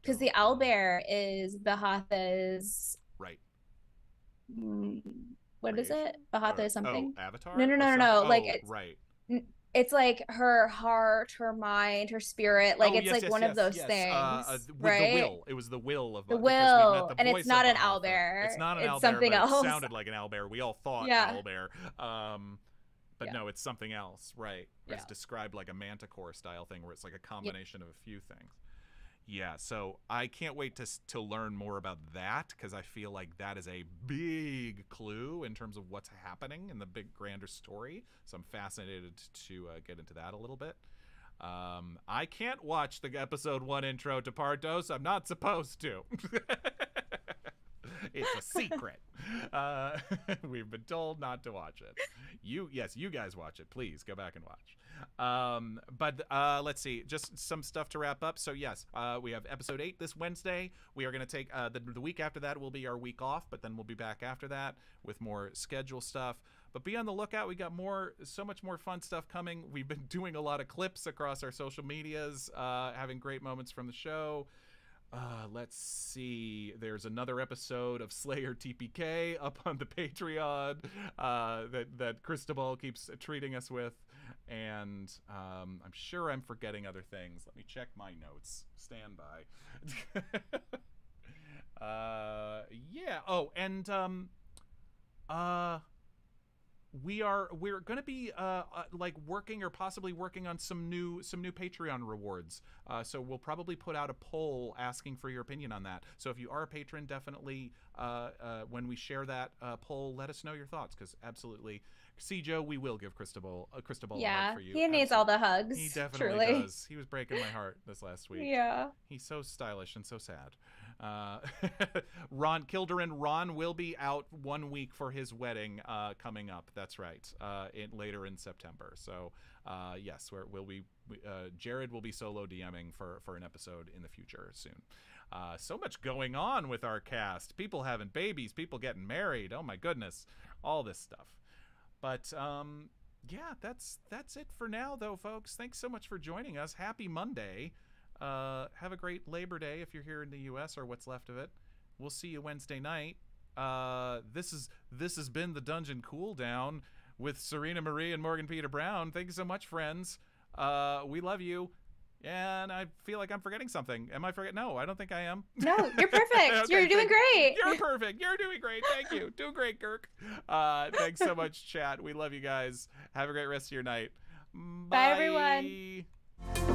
Because the know. owlbear is Bahatha's. Right. mm, What is Creation? it? Bahatha Or- is something. Oh, Avatar? No, no, no, no, no, like, oh, it's- right. It's like her heart, her mind, her spirit. Like Oh, it's yes, like yes, one yes, of those things, Uh, uh, with right? the will. It was the will of The met will, the and it's not an owlbear. It's not an It's owlbear, something else. It sounded like an owlbear. We all thought Yeah. owlbear. Um, but Yeah. no, it's something else, right? It's Yeah. described like a manticore style thing where it's like a combination of a few things. Yeah, so I can't wait to to learn more about that because I feel like that is a big clue in terms of what's happening in the big grander story. So I'm fascinated to uh, get into that a little bit. Um, I can't watch the episode one intro to Pardos. I'm not supposed to. it's a secret. Uh, we've been told not to watch it. You, yes, you guys watch it. Please go back and watch. Um, but uh, let's see, just some stuff to wrap up. So yes, uh, we have episode eight this Wednesday. We are going to take uh, the, the week after that will be our week off, but then we'll be back after that with more schedule stuff. But be on the lookout. We got more, so much more fun stuff coming. We've been doing a lot of clips across our social medias, uh, having great moments from the show. Uh, let's see. There's another episode of Slayer TPK up on the Patreon uh, that that Cristobal keeps treating us with, and um, I'm sure I'm forgetting other things. Let me check my notes. Stand by. uh, yeah. Oh, and um, uh, we are we're going to be uh, uh, like working or possibly working on some new some new patreon rewards uh, so we'll probably put out a poll asking for your opinion on that so if you are a patron definitely uh, uh, when we share that uh, poll let us know your thoughts because absolutely Cjo we will give cristobal uh, cristobal a Yeah, hug for you he needs all the hugs. he definitely truly. does he was breaking my heart this last week Yeah. He's so stylish and so sad. Uh, Ron Kilderin, Ron will be out one week for his wedding uh, coming up. That's right, uh, in, later in September. So uh, yes, we're, we'll be uh, Jarred will be solo DMing for for an episode in the future soon. Uh, so much going on with our cast. People having babies, people getting married. Oh my goodness, all this stuff. But um, yeah, that's that's it for now, though, folks. Thanks so much for joining us. Happy Monday. Uh, have a great Labor Day if you're here in the U.S. or what's left of it. We'll see you Wednesday night. Uh, this is this has been the Dungeon Cool Down with Surena Marie and Morgan Peter Brown. Thank you so much, friends. Uh, we love you. And I feel like I'm forgetting something. Am I forgetting? No, I don't think I am. No, you're perfect. Okay, you're doing great. You're perfect. You're doing great. Thank you. doing great, Kirk. Uh, thanks so much, chat. We love you guys. Have a great rest of your night. Bye, everyone. Bye.